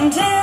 and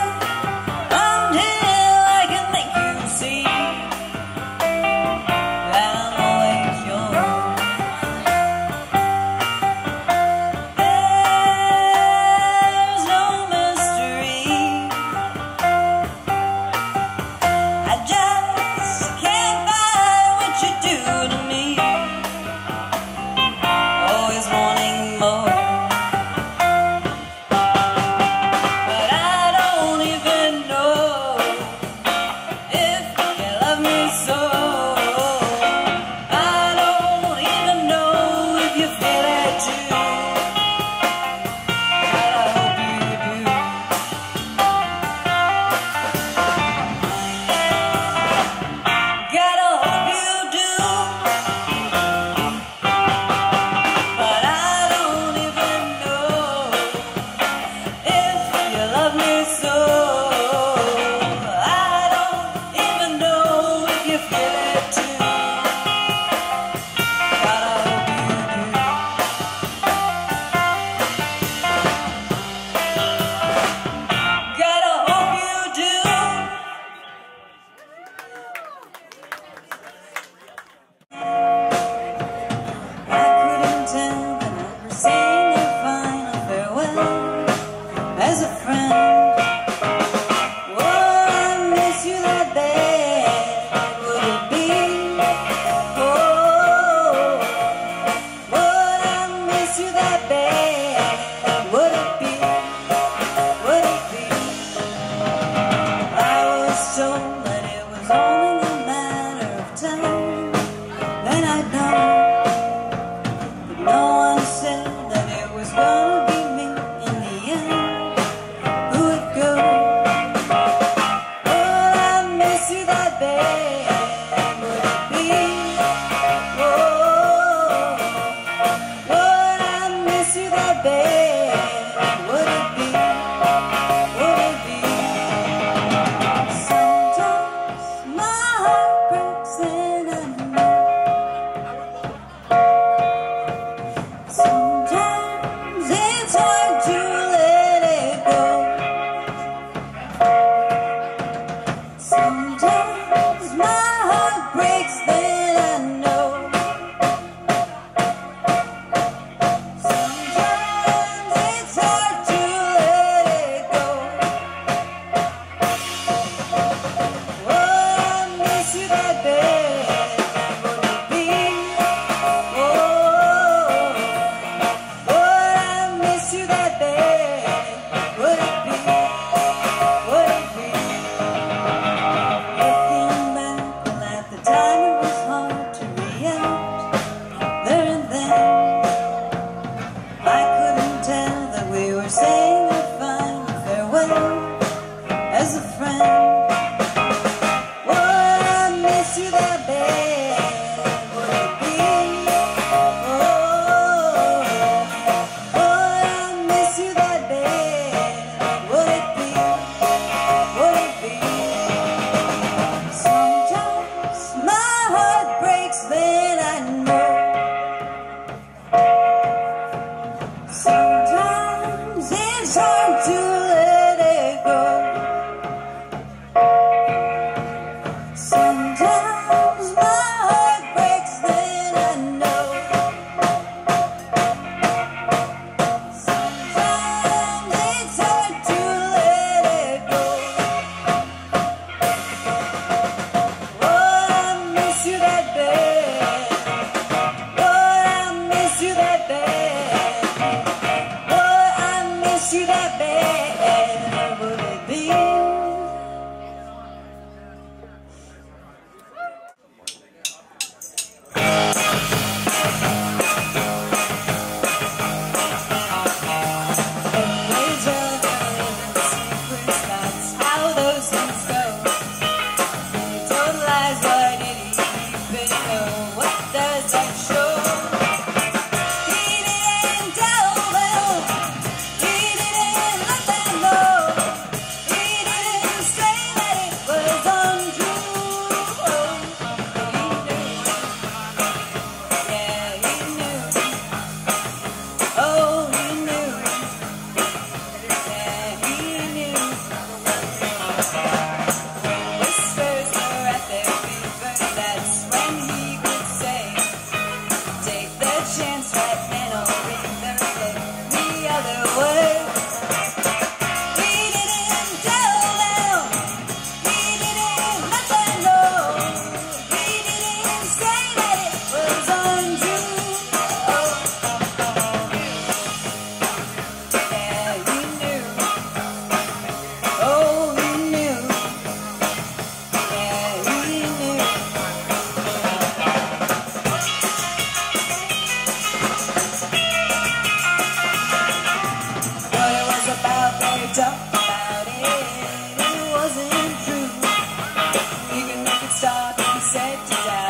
Stop. and said to